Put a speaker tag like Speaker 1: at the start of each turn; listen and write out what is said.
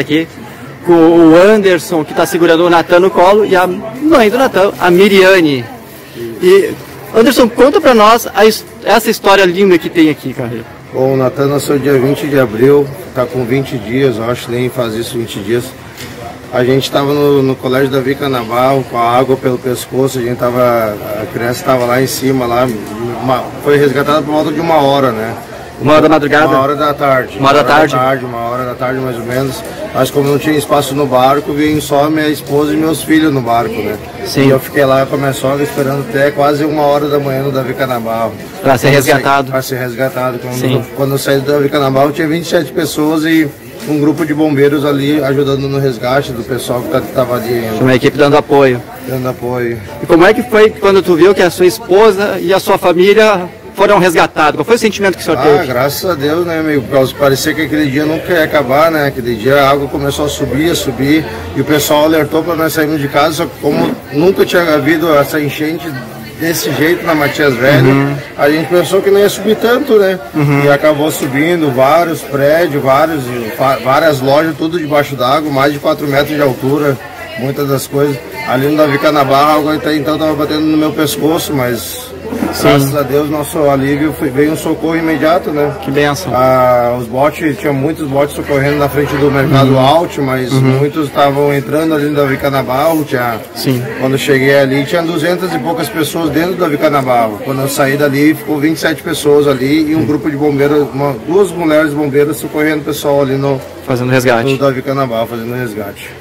Speaker 1: aqui com o Anderson, que está segurando o Natan no colo, e a mãe do Natan, a Miriane. E, Anderson, conta para nós a, essa história linda que tem aqui, cara.
Speaker 2: Bom, o Natan nasceu dia 20 de abril, está com 20 dias, eu acho nem faz isso 20 dias. A gente estava no, no, colégio da Vica Navarro, com a água pelo pescoço, a gente tava, a criança estava lá em cima, lá, uma, foi resgatada por volta de uma hora, né?
Speaker 1: Uma hora da madrugada?
Speaker 2: Uma hora da tarde.
Speaker 1: Uma hora da tarde?
Speaker 2: Da tarde? Uma hora da tarde, mais ou menos. Mas como não tinha espaço no barco, vim só minha esposa e meus filhos no barco, né?
Speaker 1: Sim.
Speaker 2: E eu fiquei lá com a minha sogra esperando até quase uma hora da manhã no Davi Canabarro.
Speaker 1: Para ser resgatado?
Speaker 2: Para ser resgatado. Quando, Sim. quando eu saí do Davi Canabarro tinha 27 pessoas e um grupo de bombeiros ali ajudando no resgate do pessoal que estava ali ainda.
Speaker 1: Uma equipe dando apoio.
Speaker 2: Dando apoio.
Speaker 1: E como é que foi quando tu viu que a sua esposa e a sua família foram resgatados? Qual foi o sentimento que o senhor
Speaker 2: ah,
Speaker 1: teve?
Speaker 2: graças a Deus, né, amigo? Parecia que aquele dia nunca ia acabar, né? Aquele dia a água começou a subir, a subir, e o pessoal alertou para nós sairmos de casa, só que como nunca tinha havido essa enchente desse jeito na Matias Velho, uhum. a gente pensou que não ia subir tanto, né? Uhum. E acabou subindo vários prédios, vários, várias lojas, tudo debaixo d'água, mais de 4 metros de altura, muitas das coisas. Ali no Davi Canabá, a água até então estava batendo no meu pescoço, mas Sim. Graças a Deus, nosso alívio foi, veio um socorro imediato, né?
Speaker 1: Que benção.
Speaker 2: Ah, os botes, tinha muitos botes socorrendo na frente do mercado uhum. alto, mas uhum. muitos estavam entrando ali no Vicanabarro. Tinha,
Speaker 1: Sim.
Speaker 2: Quando cheguei ali, tinha 200 e poucas pessoas dentro do Vicanabarro. Quando eu saí dali, ficou 27 pessoas ali e um uhum. grupo de bombeiros, uma, duas mulheres bombeiras socorrendo o pessoal ali no.
Speaker 1: Fazendo resgate.
Speaker 2: No Davi Canabarro, fazendo resgate.